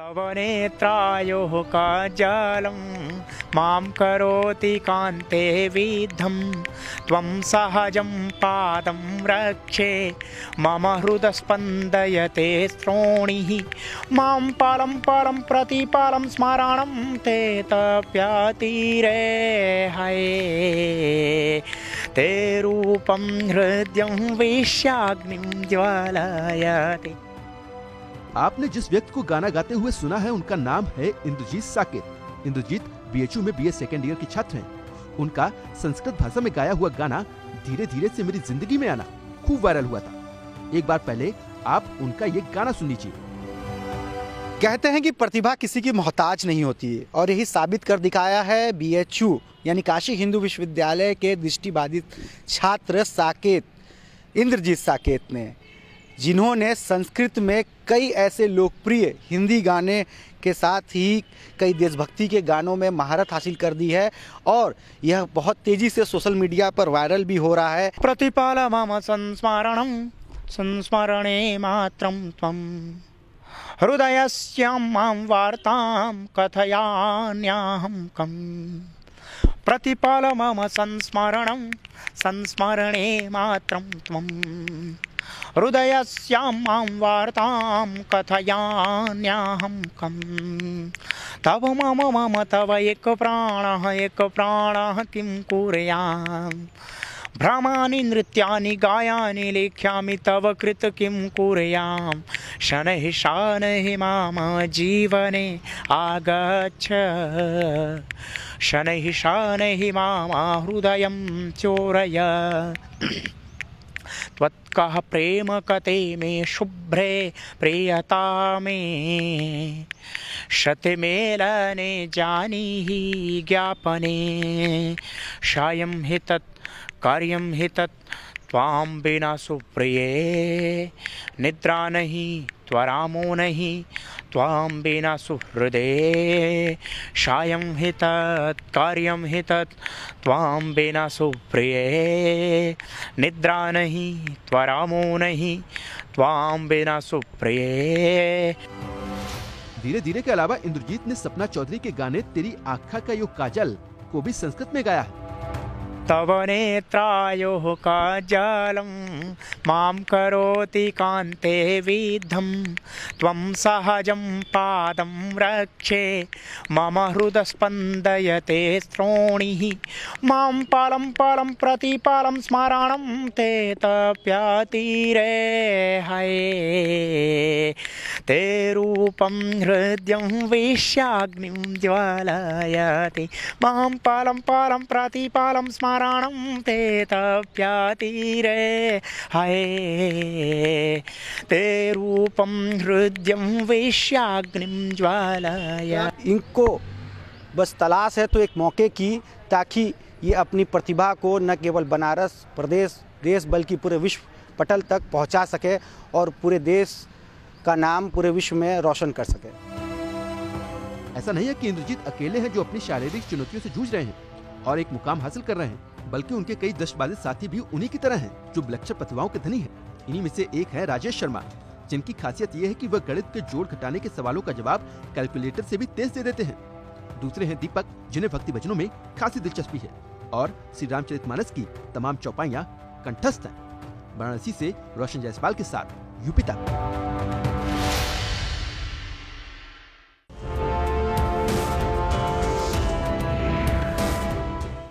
तव नेत्रायोः काजालं मां करोति कान्ते विद्धं त्वं सहजं पादं रक्षे। मम हृदस्पन्दयते श्रोणिः। मां पालं पालं प्रतिपालं स्मरणं ते तप्यातीरे हये। ते रूपं हृद्यं विश्याग्निं ज्वालयति आपने जिस व्यक्ति को गाना गाते हुए सुना है, उनका नाम है इंद्रजीत साकेत। इंद्रजीत बीएचयू में बीए सेकेंड ईयर के छात्र हैं। उनका संस्कृत भाषा में गाया हुआ गाना धीरे धीरे से मेरी ज़िंदगी में आना खूब वायरल हुआ था। एक बार पहले आप उनका ये गाना सुन लीजिए। कहते हैं कि प्रतिभा किसी की मोहताज नहीं होती है और यही साबित कर दिखाया है बीएचयू यानी काशी हिंदू विश्वविद्यालय के दृष्टिबाधित छात्र साकेत, इंद्रजीत साकेत ने। जिन्होंने संस्कृत में कई ऐसे लोकप्रिय हिंदी गाने के साथ ही कई देशभक्ति के गानों में महारत हासिल कर दी है और यह बहुत तेज़ी से सोशल मीडिया पर वायरल भी हो रहा है। प्रतिपाल मम संस्मरणं, संस्मरणे मात्रं त्वं। हृदयस्यां माँ वार्तां कथयान्याहं कम् प्रतिपाल मम संस्मरणं, संस्मरणे मात्रं त्वं। हृदयस्यां माँ वार्तां कथयान्याहं कम्। तव मम मम तव एक प्राणः एक प्राणः किं कुर्याम्? भ्रमानि नृत्यानि, गायानि लेख्यामि, तव कृत किं कुर्यां शनैः शानैः माम जीवने आगच्छ। शनैः शानैः माम हृदयं चोरय। त्वत्कः प्रेम कते मे शुभ्रे प्रियता मे शतमेलने जानी ज्ञापने। शायम हि तत्, कार्यं हि तत् त्वां विना सुप्रिये निद्रा नहि, त्वरामो नहि त्वां विना सुहृदे शायं हि तत् कार्यं हि तत् त्वां विना सुप्रिये निद्रा नहि, त्वरामो नहि त्वां विना सुप्रिये धीरे धीरे के अलावा इंद्रजीत ने सपना चौधरी के गाने तेरी आखा का यो काजल को भी संस्कृत में गाया है। तव नेत्रायोः काजलं मां करोति कान्ते विद्धं त्वं सहजं पादं रक्षे मम हृदस्पन्दयते श्रोणिः। मां पालं पालं प्रतिपालं स्मरणं ते तप्यातीरे हये ते रूपं हृद्यं विश्याग्निं ज्वालयति। माँ पालं पालं प्रतिपालं स्मरणं ते तप्यातीरे। हये, ते रूपं हृद्यं विश्याग्निं ज्वालय। इनको बस तलाश है तो एक मौके की, ताकि ये अपनी प्रतिभा को न केवल बनारस प्रदेश, देश, बल्कि पूरे विश्व पटल तक पहुँचा सके और पूरे देश का नाम पूरे विश्व में रोशन कर सके। ऐसा नहीं है कि इंद्रजीत अकेले हैं जो अपनी शारीरिक चुनौतियों से जूझ रहे हैं और एक मुकाम हासिल कर रहे हैं, बल्कि उनके कई दशबाधित साथी भी उन्हीं की तरह हैं, जो विलक्षण प्रतिभाओं के धनी हैं। इन्हीं में से एक है राजेश शर्मा, जिनकी खासियत ये है कि वह गणित के जोड़ घटाने के सवालों का जवाब कैलकुलेटर से भी तेज दे देते हैं। दूसरे हैं दीपक, जिन्हें भक्ति भजनों में खासी दिलचस्पी है, और श्री रामचरितमानस की तमाम चौपाइयाँ कंठस्थ हैं। वाराणसी से रोशन जायसवाल के साथ यूपी तक